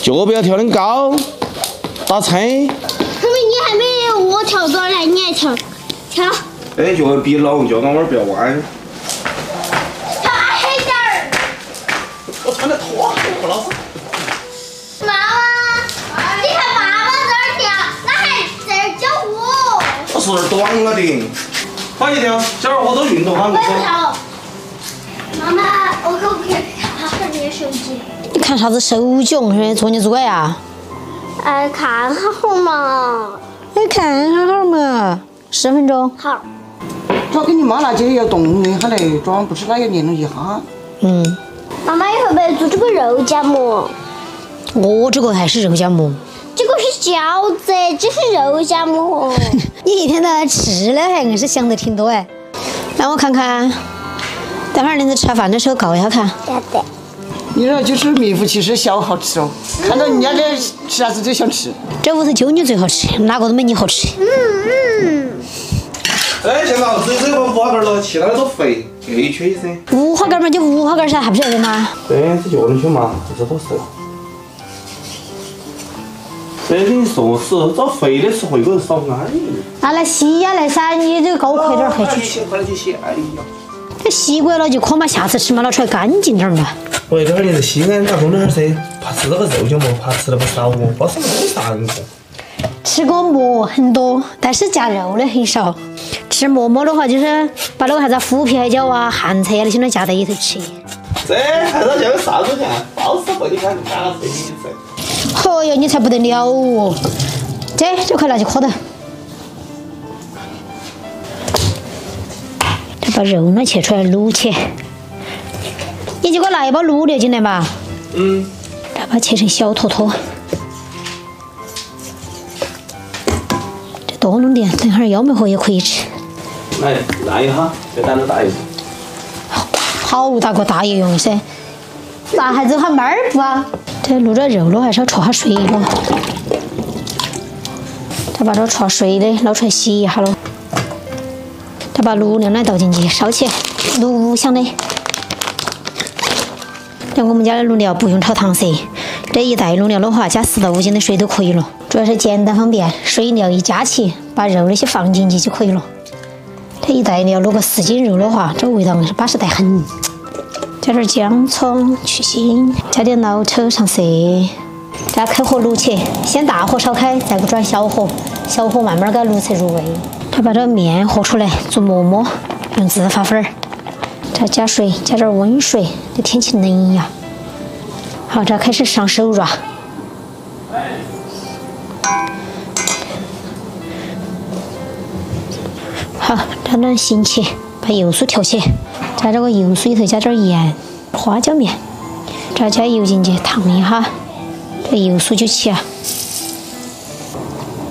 脚不要跳得高，打撑。后面你还没我跳多来，你还跳跳。哎，脚比老王脚杆弯不要弯。跳黑点儿。我穿的拖鞋，不老实。妈妈，你看爸爸在这儿跳，那还在这儿教我。我是有点短了的。快点跳，小孩好多运动哈。我不跳。妈妈，我可不可以看下你的手机？你看啥子手机？我说做你做呀？哎，看下会嘛。你看下会儿嘛，十分钟。好。找给你妈那姐要动一下来装，不是那要练了一下。嗯。妈妈，你会不会做这个肉夹馍？我这个还是肉夹馍。这个是饺子，这是肉夹馍。你 一天到晚吃的，还硬是想的挺多哎。让我看看，待会儿你在吃饭的时候告一下看。要得。你说就是名副其实小好吃哦，看到人家的吃啥子都想吃。这屋头就你最好吃，哪个都没你好吃。嗯嗯。哎，现在只有这个五花干了，其他的都肥，一缺一噻。五花干嘛就五花干噻，还不晓得吗？对，这就能去嘛，这都是。这给你说是，找肥的吃回口少安逸。拿来洗呀来噻，你这个给我快点快出去。快点去洗，哎呀。这洗过了就可嘛，下次吃嘛拿出来干净点儿嘛。喂，这会儿你在西安打工那会儿噻，怕吃那个肉夹馍，怕吃那个烧馍，不是没上过。吃过馍很多，但是夹肉的很少。吃馍馍的话，就是把那个啥子虎皮海椒啊、咸菜啊那些都夹在里头吃。这还是叫啥子酱？到时候你看，干了这一次。哦哟，你才不得了哦！这这块拿去磕头。把肉呢切出来卤起。你就给我拿一包卤料进来嘛。嗯。再把它切成小坨坨。这多弄点，等会儿幺妹活也可以吃。来，拿一下，再胆子大一点。好大个大爷用噻！咋还走哈慢儿步啊？这卤着肉了，还是要焯下水了。再把这焯水的捞出来洗一下喽。再把卤料呢倒进去烧起，卤五香的。像我们家的卤料不用炒糖色，这一袋卤料的话，加四到五斤的水都可以了。主要是简单方便，水料一加起，把肉那些放进去就可以了。这一袋料卤个四斤肉的话，这味道是巴适得很。加点姜葱去腥，加点老抽上色，再开火卤起。先大火烧开，再转小火，小火慢慢给它卤出入味。再把这个面和出来做馍馍，用自发粉儿。再加水，加点温水。这天气冷呀。好，这开始上手抓。好，这能行起，把油酥调起，在这个油酥里头加点盐、花椒面，再加油进去烫一下，这油酥就起啊。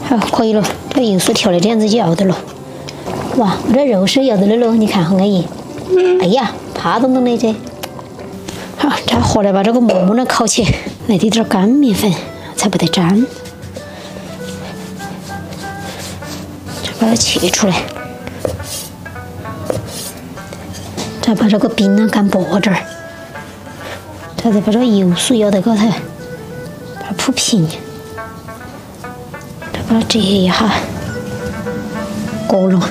好，可以了，这油酥调的这样子就要得了。哇，我这肉是要得的了，你看好安逸。哎呀，怕咚咚的这。好，再回来把这个馍馍呢烤起，来滴点干面粉，才不得粘。再把它切出来。再把这个饼呢擀薄点儿，再再把这个油酥舀在高头，把它铺平，把它折一下，裹拢。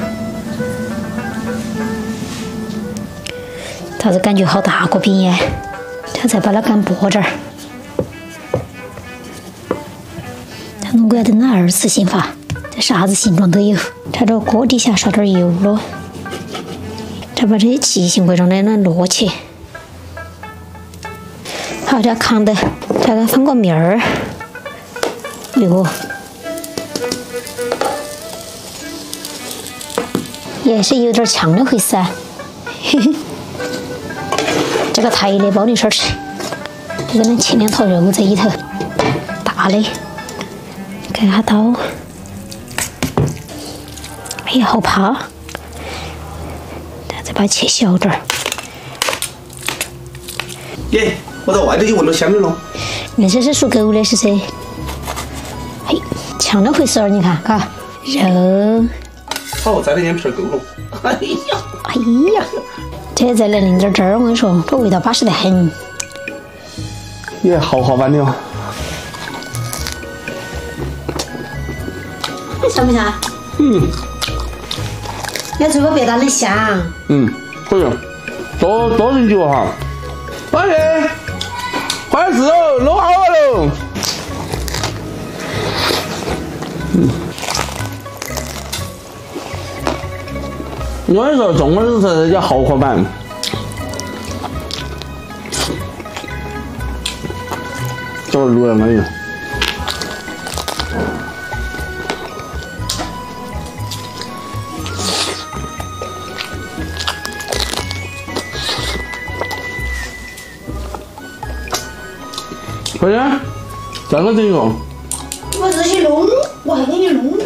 咋子感觉好大个饼呀？再再把它擀薄点儿，它弄个要等那二次性法，这啥子形状都有。在这锅底下刷点油咯。再把这些奇形怪状的那摞起，好，再扛的，再给放个面儿，哟，也是有点呛的回事啊，嘿嘿，这个台的包你事儿吃，这个能切两坨肉在里头，大的，给下刀，哎呀，好怕。再把它切小点儿。耶，我到外头就闻到香的了。那些是属狗的，是噻。嘿，呛那回事儿，你看，嘎，肉。好，我的给皮儿够了。哎呀，哎呀，这再来淋点汁儿，我跟你说，这味道巴适得很。也豪华版的哦。香不香？嗯。你嘴个别打很香。嗯，可以。多多人酒哈。欢迎，欢迎四楼，弄好了喽。嗯。我跟你说，中国人吃叫豪华版。这个卤的可以。快点，再给我整一个。我自己弄，我还给你弄